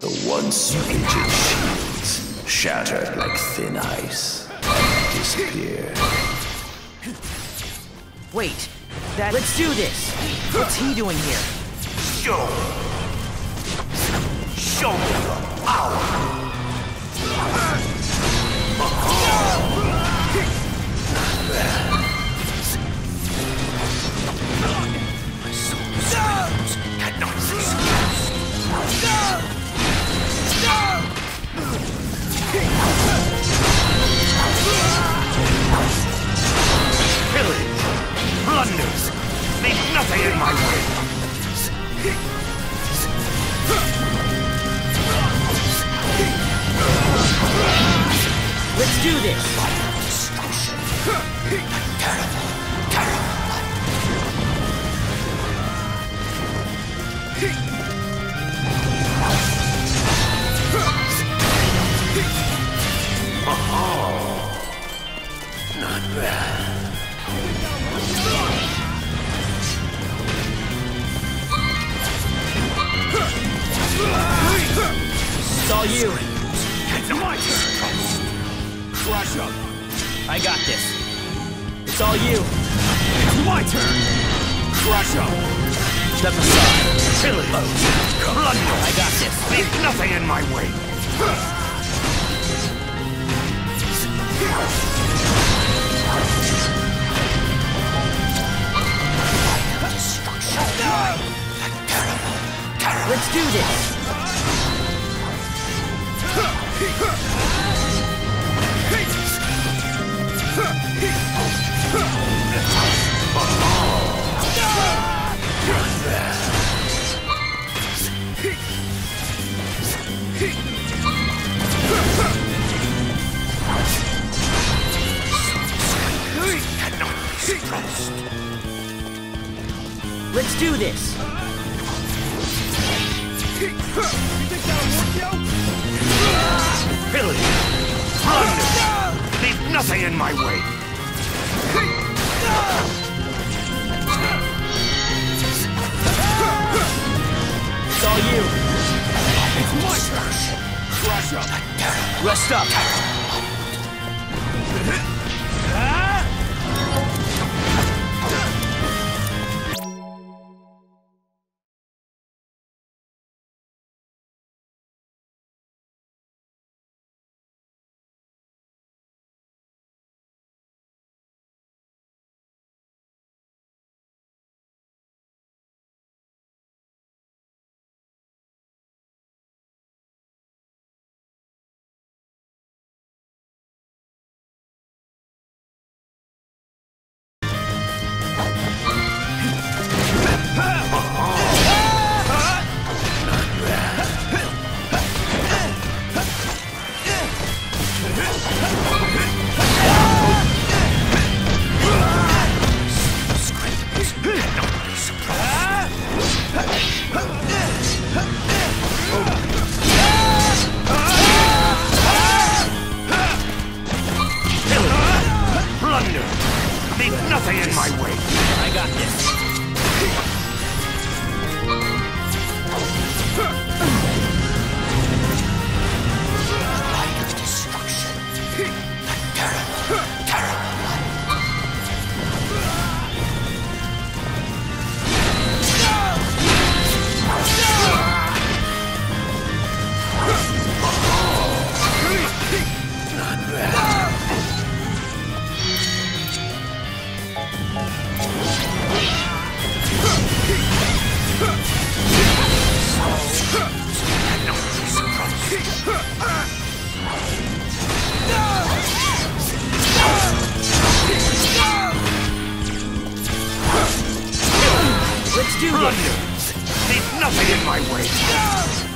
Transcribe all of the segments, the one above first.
The once rigid shields shattered like thin ice and disappeared. Wait, that. Let's do this. What's he doing here? Show Show me your power! Blunders, leave nothing in my way. Let's do this. Not all you. It's My turn. Crush up. I got this. It's all you. It's my turn. Crush up. Step aside. Pillage, plunder. I got this. Leave nothing in my way. Terrible. Terrible. Let's do this. Let's do this. Plunder. Leave nothing in my way. It's all you. It's my turn. Crush up. Rest up. Let's do this. Leave nothing in my way.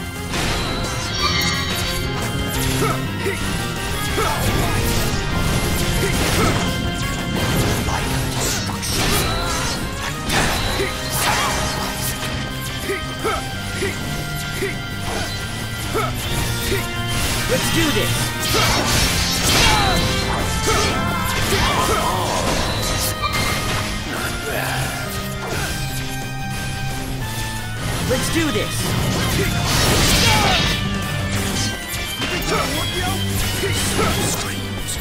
Let's do this. Let's do this. Screams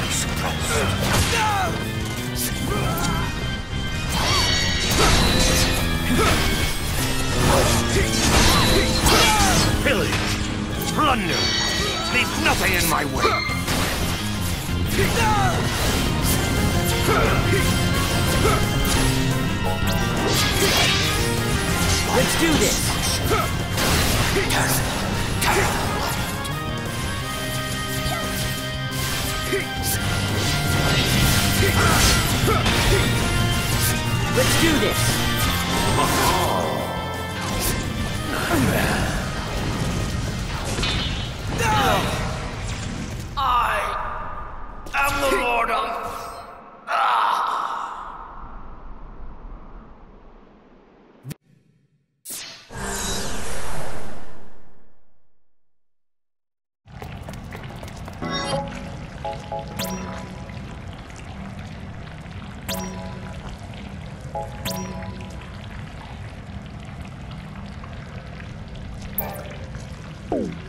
be suppressed. Nothing in my way! Let's do this! Let's do this! Oh.